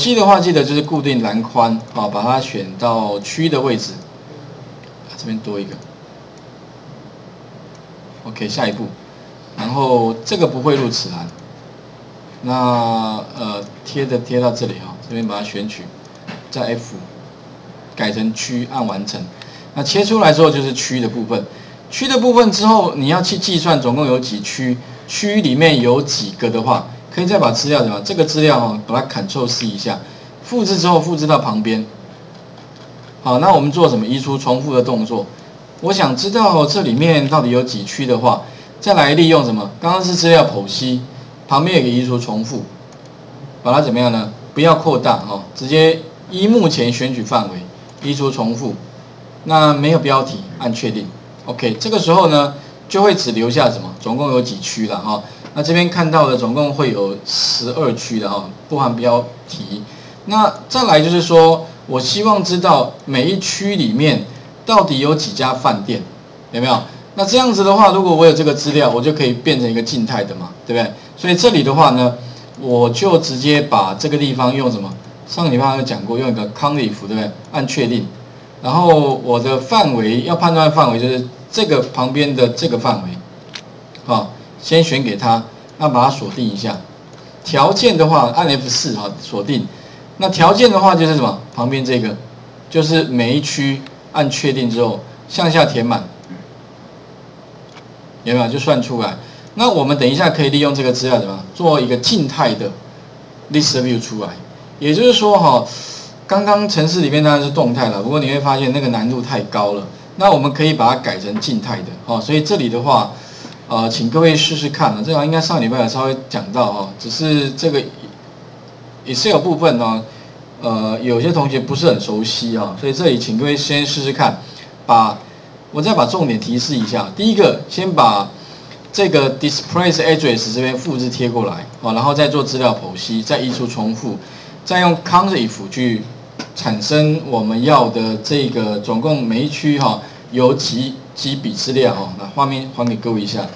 细的话，记得就是固定栏宽啊，把它选到区的位置，这边多一个。OK，下一步，然后这个不会入此栏，那呃贴的贴到这里哈，这边把它选取，在 F 改成区，按完成。那切出来之后就是区的部分，区的部分之后你要去计算总共有几区，区里面有几个的话。可以再把资料怎么？这个资料哦，把它 Ctrl C 一下，复制之后复制到旁边。好，那我们做什么？移除重复的动作。我想知道这里面到底有几区的话，再来利用什么？刚刚是资料剖析，旁边有个移除重复，把它怎么样呢？不要扩大哈，直接依目前选取范围移除重复。那没有标题，按确定。OK，这个时候呢，就会只留下什么？总共有几区了哈？那这边看到的总共会有十二区的哈，不含标题。那再来就是说，我希望知道每一区里面到底有几家饭店，有没有？那这样子的话，如果我有这个资料，我就可以变成一个静态的嘛，对不对？所以这里的话呢，我就直接把这个地方用什么？上个礼拜有讲过，用一个 conif，对不对？按确定，然后我的范围要判断范围就是这个旁边的这个范围，好。先选给他，那把它锁定一下。条件的话，按 F 四哈锁定。那条件的话就是什么？旁边这个，就是每一区按确定之后向下填满，有没有？就算出来。那我们等一下可以利用这个资料怎么做一个静态的 list view 出来？也就是说哈，刚刚城市里面当然是动态了，不过你会发现那个难度太高了。那我们可以把它改成静态的哦。所以这里的话。呃，请各位试试看啊，这个应该上礼拜有稍微讲到哦，只是这个 Excel 部分呢，呃，有些同学不是很熟悉啊，所以这里请各位先试试看，把我再把重点提示一下，第一个先把这个 Display Address 这边复制贴过来啊，然后再做资料剖析，再移除重复，再用 Conif 去产生我们要的这个总共每一区哈有几几笔资料啊，那画面还给各位一下。